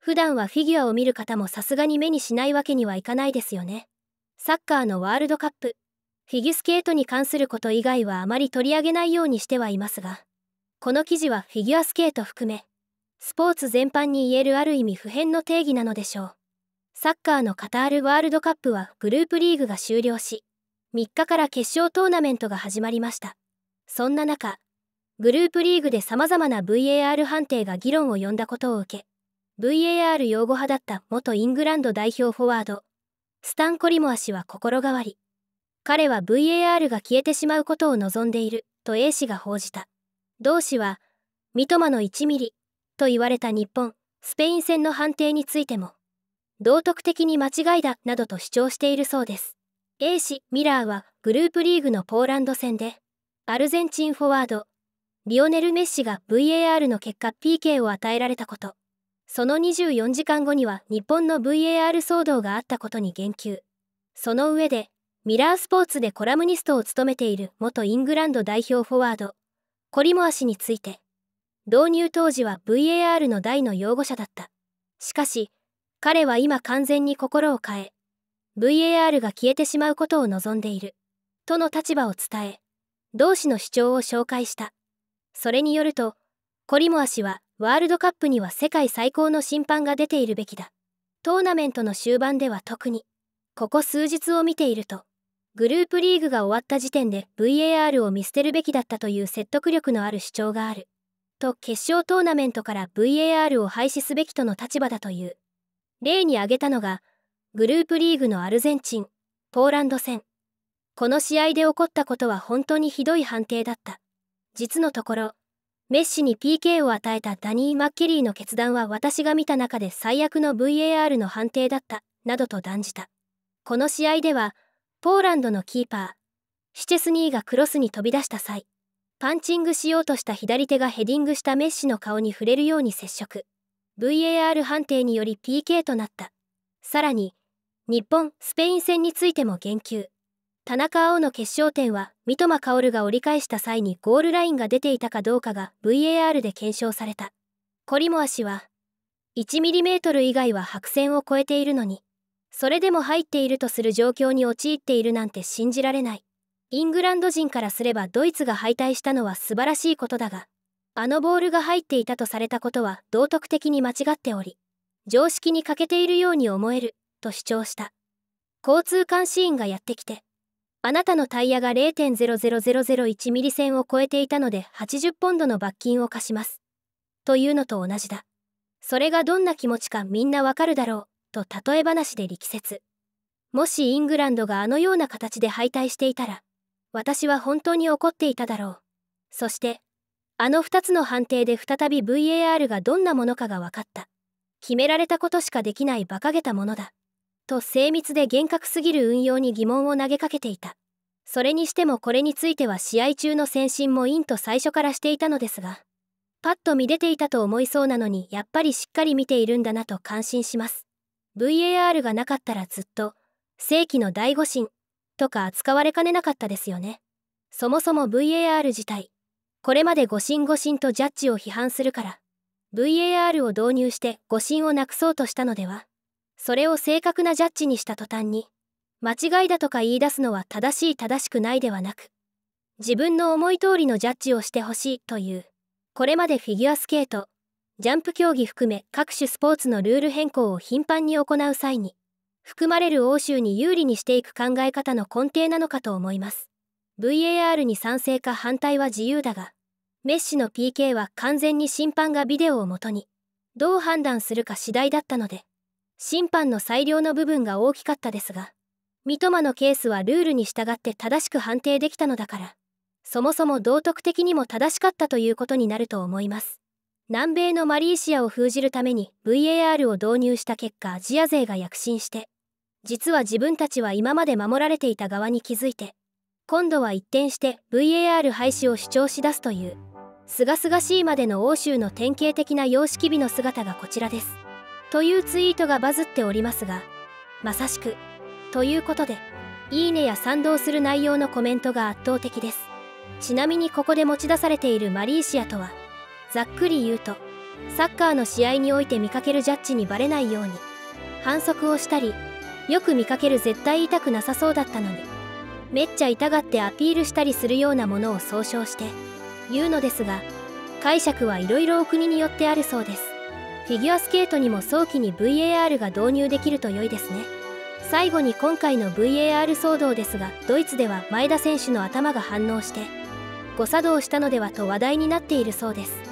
普段はフィギュアを見る方もさすがに目にしないわけにはいかないですよね。サッカーのワールドカップ、フィギュスケートに関すること以外はあまり取り上げないようにしてはいますが、この記事はフィギュアスケート含め、スポーツ全般に言えるある意味普遍の定義なのでしょう。サッカーのカタールワールドカップはグループリーグが終了し、3日から決勝トーナメントが始まりました。そんな中、グループリーグで様々な VAR 判定が議論を呼んだことを受け、VAR 擁護派だった元イングランド代表フォワード、スタン・コリモア氏は心変わり。彼は VAR が消えてしまうことを望んでいる、と A 氏が報じた。同氏は、三笘の1ミリ、と言われた日本、スペイン戦の判定についても、道徳的に間違いだ、などと主張しているそうです。A 氏、ミラーは、グループリーグのポーランド戦で、アルゼンチンフォワード、リオネル・メッシが VAR の結果 PK を与えられたこと、その24時間後には日本の VAR 騒動があったことに言及。その上で、ミラースポーツでコラムニストを務めている元イングランド代表フォワード、コリモア氏について、導入当時は VAR の大の擁護者だった。しかし、彼は今完全に心を変え、VAR が消えてしまうことを望んでいる、との立場を伝え、同氏の主張を紹介した。それによると、コリモア氏はワールドカップには世界最高の審判が出ているべきだ。トーナメントの終盤では特に、ここ数日を見ていると、グループリーグが終わった時点で VAR を見捨てるべきだったという説得力のある主張がある。と決勝トーナメントから VAR を廃止すべきとの立場だという。例に挙げたのが、グループリーグのアルゼンチン、ポーランド戦。この試合で起こったことは本当にひどい判定だった。実のところ、メッシに PK を与えたダニー・マッケリーの決断は私が見た中で最悪の VAR の判定だった、などと断じた。この試合では、ポーランドのキーパー、シチェスニーがクロスに飛び出した際、パンチングしようとした左手がヘディングしたメッシの顔に触れるように接触。VAR 判定により PK となった。さらに、日本、スペイン戦についても言及。田中碧の決勝点は三笘薫が折り返した際にゴールラインが出ていたかどうかが VAR で検証された。コリモア氏は 1mm 以外は白線を越えているのにそれでも入っているとする状況に陥っているなんて信じられない。イングランド人からすればドイツが敗退したのは素晴らしいことだがあのボールが入っていたとされたことは道徳的に間違っており常識に欠けているように思えると主張した。交通監視員がやってきてあなたのタイヤが0.00001ミリ線を超えていたので80ポンドの罰金を課します。というのと同じだ。それがどんな気持ちかみんなわかるだろう、と例え話で力説。もしイングランドがあのような形で敗退していたら、私は本当に怒っていただろう。そして、あの2つの判定で再び VAR がどんなものかが分かった。決められたことしかできない馬鹿げたものだ。と精密で厳格すぎる運用に疑問を投げかけていた。それにしてもこれについては試合中の先進もインと最初からしていたのですが、パッと見出ていたと思いそうなのにやっぱりしっかり見ているんだなと感心します。VAR がなかったらずっと、世紀の大誤審とか扱われかねなかったですよね。そもそも VAR 自体、これまで誤審誤審とジャッジを批判するから、VAR を導入して誤審をなくそうとしたのではそれを正確なジャッジにした途端に、間違いだとか言い出すのは正しい正しくないではなく、自分の思い通りのジャッジをしてほしいという、これまでフィギュアスケート、ジャンプ競技含め各種スポーツのルール変更を頻繁に行う際に、含まれる欧州に有利にしていく考え方の根底なのかと思います。VAR に賛成か反対は自由だが、メッシの PK は完全に審判がビデオをもとに、どう判断するか次第だったので、審判の裁量の部分が大きかったですが、三笘のケースはルールに従って正しく判定できたのだから、そもそも道徳的にも正しかったということになると思います。南米のマリーシアを封じるために VAR を導入した結果アジア勢が躍進して、実は自分たちは今まで守られていた側に気づいて、今度は一転して VAR 廃止を主張し出すという、すがすがしいまでの欧州の典型的な様式美の姿がこちらです。というツイートがバズっておりますが、まさしく、ということで、いいねや賛同する内容のコメントが圧倒的です。ちなみにここで持ち出されているマリーシアとは、ざっくり言うと、サッカーの試合において見かけるジャッジにバレないように反則をしたりよく見かける絶対痛くなさそうだったのにめっちゃ痛がってアピールしたりするようなものを総称して言うのですが解釈はいろいろお国によってあるそうですフィギュアスケートにも早期に VAR が導入できると良いですね。最後に今回の VAR 騒動ですがドイツでは前田選手の頭が反応して誤作動したのではと話題になっているそうです。